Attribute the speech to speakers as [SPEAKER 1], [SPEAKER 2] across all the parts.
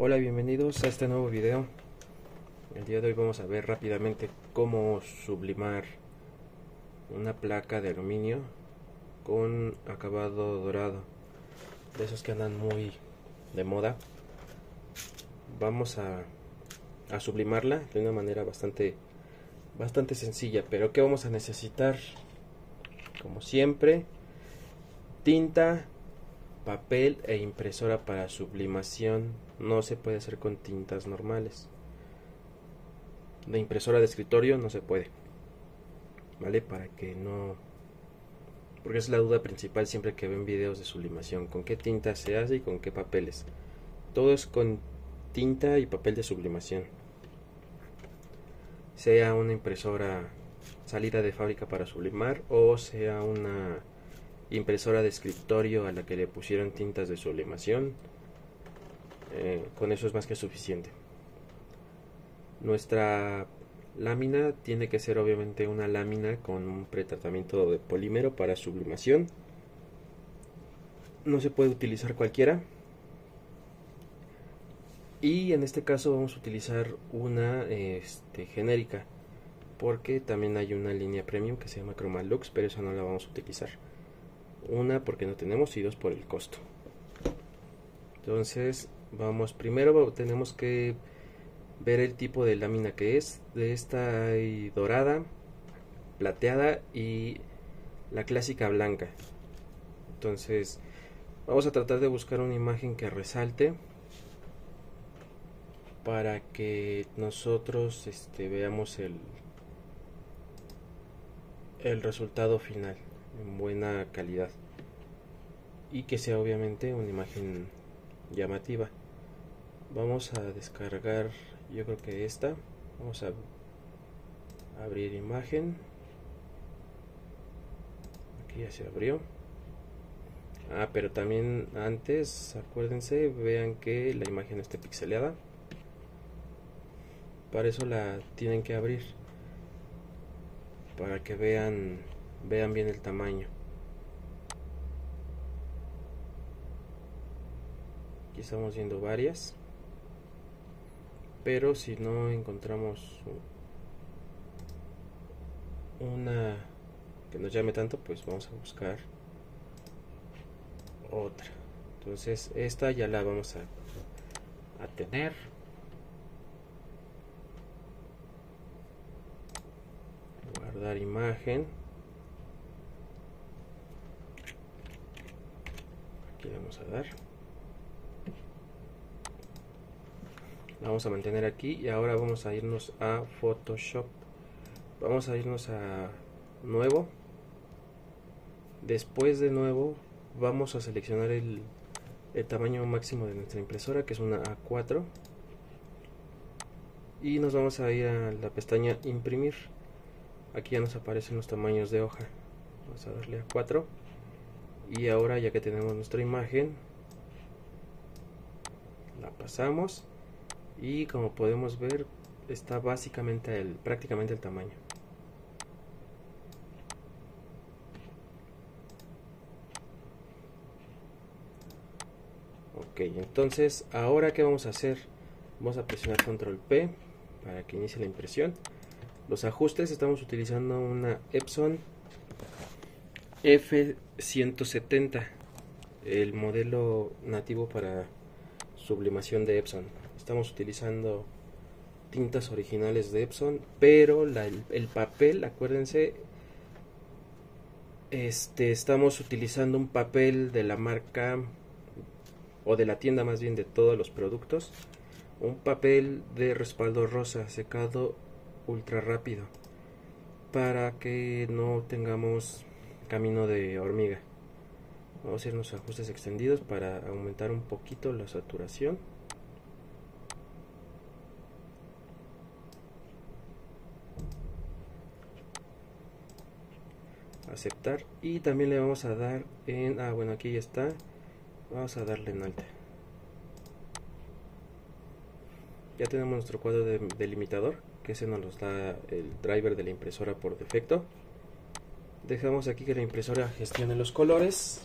[SPEAKER 1] Hola, bienvenidos a este nuevo video. El día de hoy vamos a ver rápidamente cómo sublimar una placa de aluminio con acabado dorado. De esos que andan muy de moda. Vamos a, sublimarla de una manera bastante, bastante sencilla. Pero ¿qué vamos a necesitar? Como siempre, tinta, papel e impresora para sublimación no se puede hacer con tintas normales. La impresora de escritorio no se puede. ¿Vale? Para que no... Porque es la duda principal siempre que ven videos de sublimación. ¿Con qué tinta se hace y con qué papeles? Todo es con tinta y papel de sublimación. Sea una impresora salida de fábrica para sublimar o sea una impresora de escritorio a la que le pusieron tintas de sublimación. Eh, con eso es más que suficiente. Nuestra lámina tiene que ser obviamente una lámina con un pretratamiento de polímero para sublimación. No se puede utilizar cualquiera. Y en este caso vamos a utilizar una este, genérica. Porque también hay una línea premium que se llama Chromalux, pero esa no la vamos a utilizar. Una porque no tenemos y dos por el costo. Entonces, vamos, primero tenemos que ver el tipo de lámina que es. De esta hay dorada, plateada y la clásica blanca. Entonces, vamos a tratar de buscar una imagen que resalte para que nosotros este, veamos el, el resultado final en buena calidad. Y que sea obviamente una imagen llamativa. Vamos a descargar yo creo que esta. Vamos a abrir imagen. Aquí ya se abrió. Ah pero también antes acuérdense vean que la imagen esté pixeleada. Para eso la tienen que abrir. Para que vean vean bien el tamaño. Aquí estamos viendo varias pero si no encontramos una que nos llame tanto pues vamos a buscar otra. Entonces esta ya la vamos a, a tener. Guardar imagen aquí vamos a dar. La vamos a mantener aquí y ahora vamos a irnos a Photoshop. Vamos a irnos a nuevo. Después de nuevo vamos a seleccionar el, el tamaño máximo de nuestra impresora que es una A4 y nos vamos a ir a la pestaña imprimir. Aquí ya nos aparecen los tamaños de hoja. Vamos a darle a 4 y ahora ya que tenemos nuestra imagen la pasamos. Y como podemos ver está básicamente el, prácticamente el tamaño. Ok entonces ahora que vamos a hacer vamos a presionar control P para que inicie la impresión. Los ajustes estamos utilizando una Epson F170 el modelo nativo para sublimación de Epson. Estamos utilizando tintas originales de Epson pero el, el, papel acuérdense este estamos utilizando un papel de la marca o de la tienda más bien de todos los productos un papel de respaldo rosa secado ultra rápido para que no tengamos camino de hormiga. Vamos a hacer los ajustes extendidos para aumentar un poquito la saturación. Aceptar. Y también le vamos a dar en ah bueno aquí ya está. Vamos a darle en alta. Ya tenemos nuestro cuadro de delimitador que ese nos da el driver de la impresora por defecto dejamos aquí que la impresora gestione los colores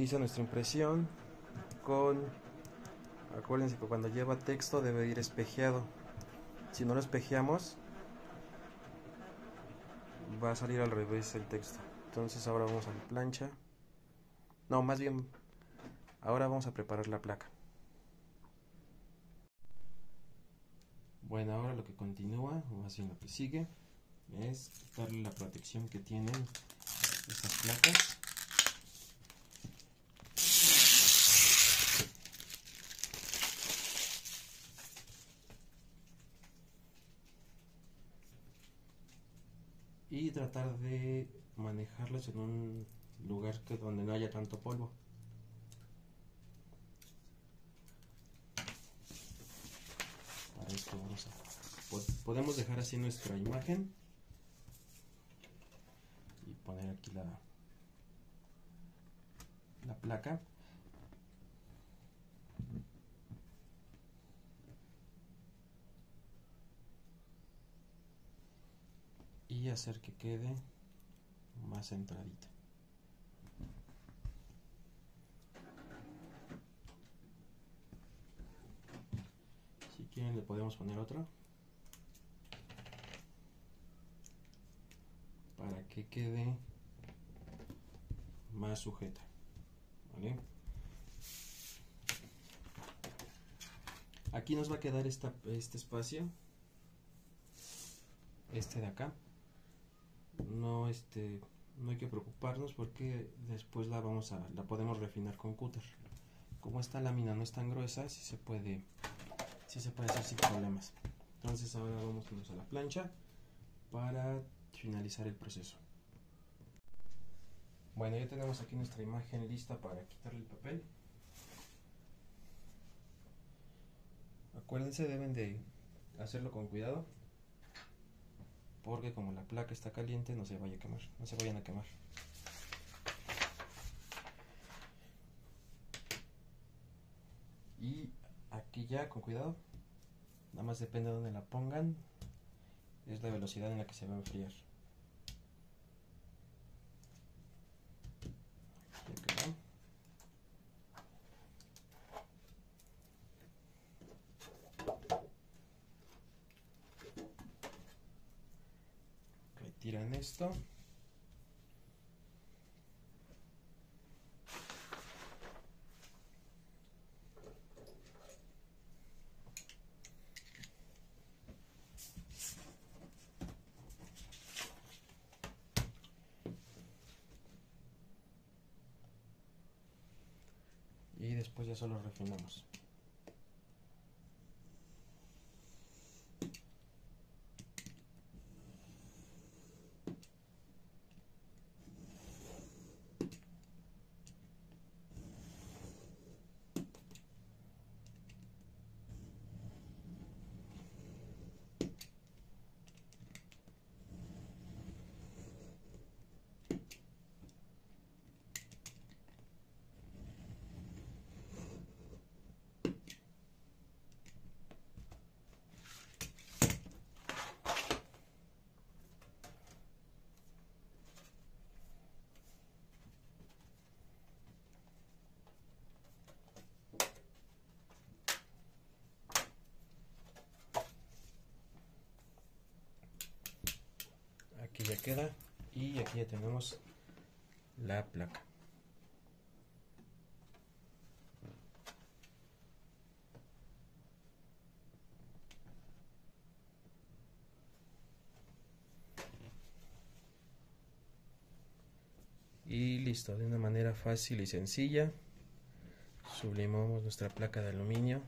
[SPEAKER 1] lisa nuestra impresión con acuérdense que cuando lleva texto debe ir espejeado. Si no lo espejeamos va a salir al revés el texto. Entonces ahora vamos a la plancha. No más bien ahora vamos a preparar la placa. Bueno ahora lo que continúa o bien lo que sigue es darle la protección que tienen estas placas y tratar de manejarlas en un lugar que donde no haya tanto polvo. Para esto vamos a podemos dejar así nuestra imagen y poner aquí la la placa y hacer que quede más centradita. Si quieren le podemos poner otro para que quede más sujeta. Aquí nos va a quedar este espacio, este de acá no este no hay que preocuparnos porque después la vamos a la podemos refinar con cúter. Como esta lámina no es tan gruesa si se puede si se puede hacer sin problemas. Entonces ahora vamos a la plancha para finalizar el proceso. Bueno ya tenemos aquí nuestra imagen lista para quitarle el papel. Acuérdense deben de hacerlo con cuidado porque como la placa está caliente no se vaya a quemar, no se vayan a quemar. Y aquí ya con cuidado, nada más depende de donde la pongan, es la velocidad en la que se va a enfriar. Tiran esto. Y después ya solo refinamos ya queda. Y aquí ya tenemos la placa. Y listo de una manera fácil y sencilla sublimamos nuestra placa de aluminio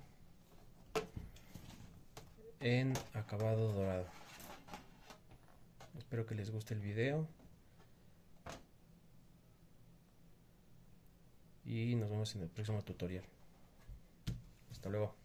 [SPEAKER 1] en acabado dorado Espero que les guste el video. Y nos vemos en el próximo tutorial. Hasta luego.